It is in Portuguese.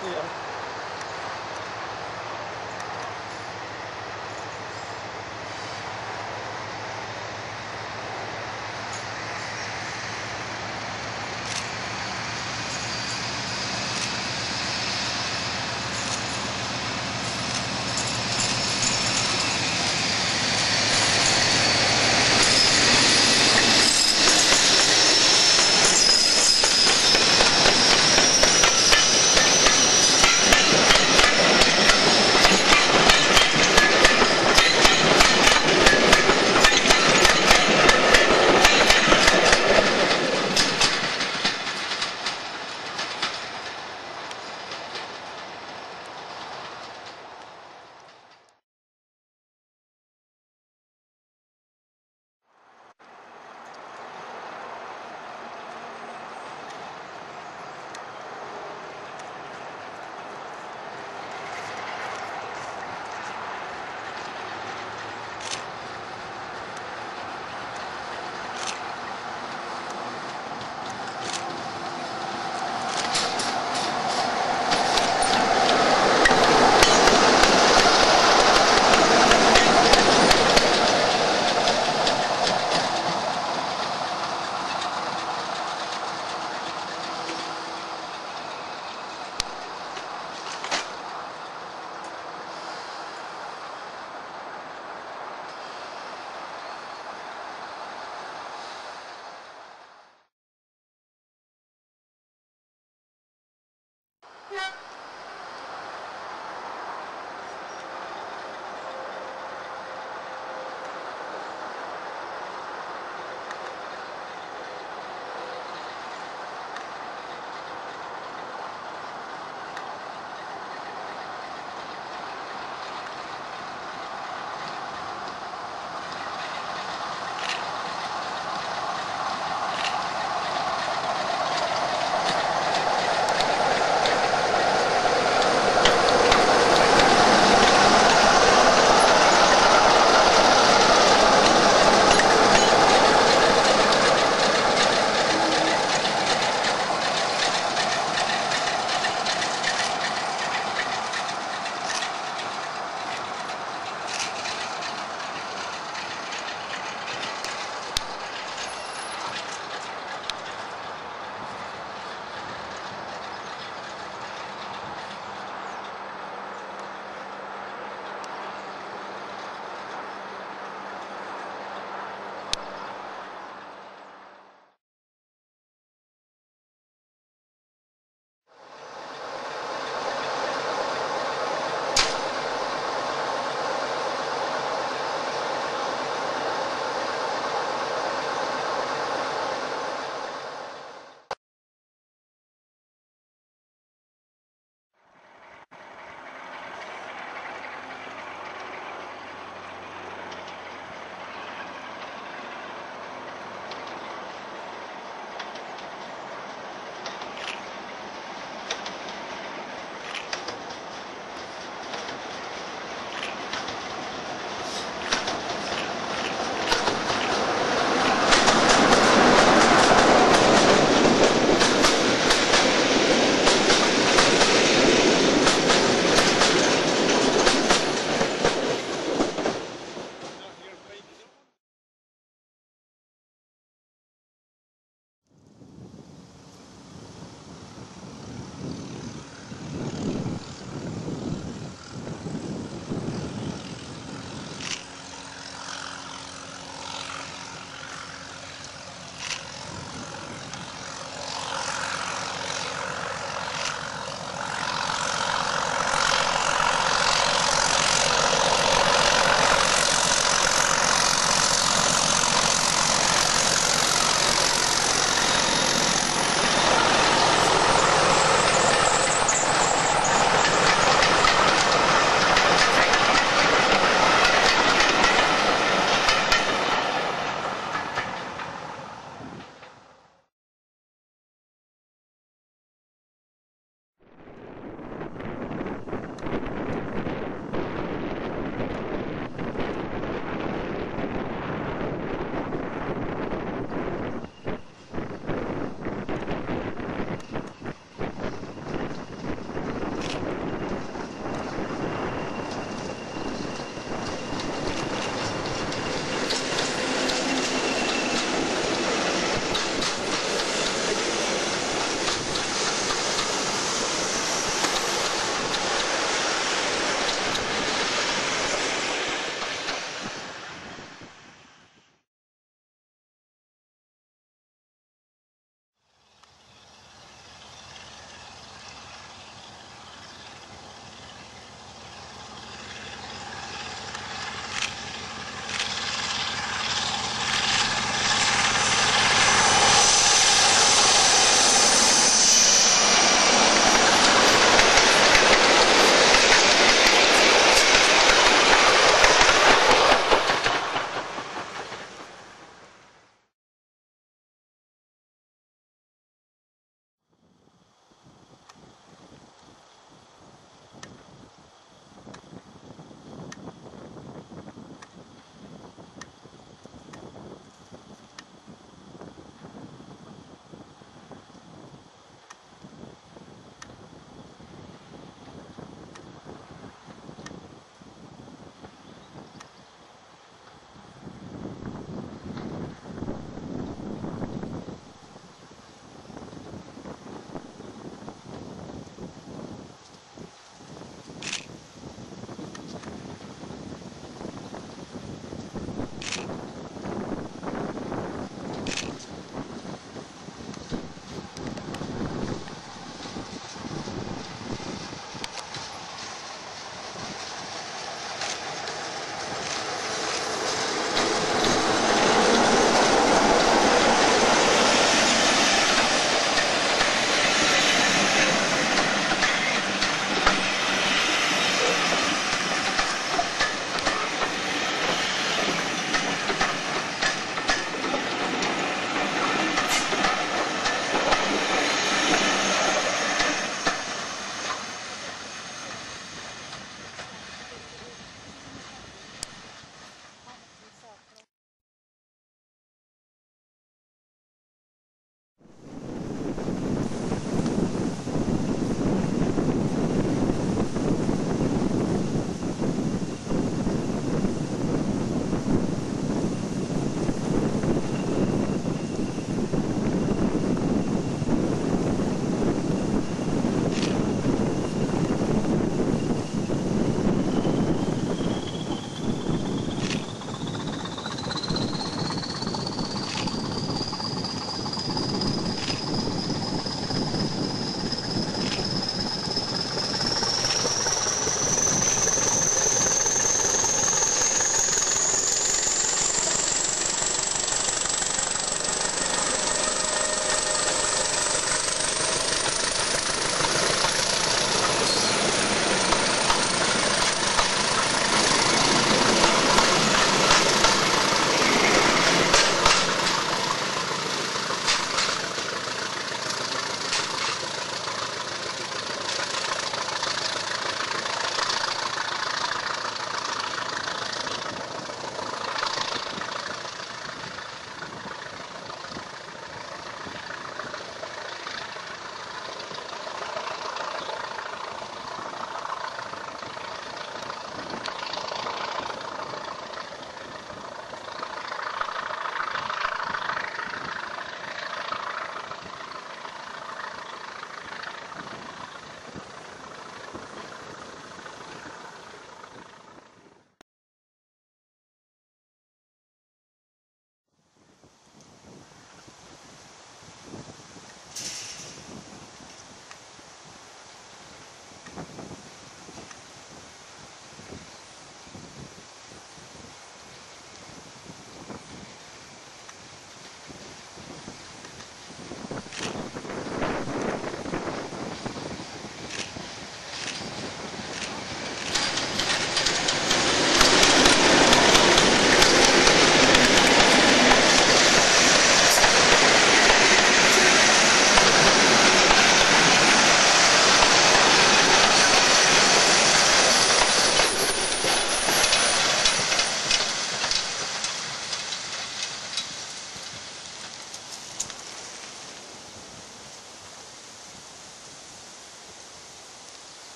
Yeah.